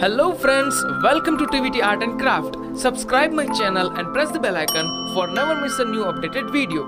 Hello friends, welcome to TVT Art and Craft. Subscribe my channel and press the bell icon for never miss a new updated video.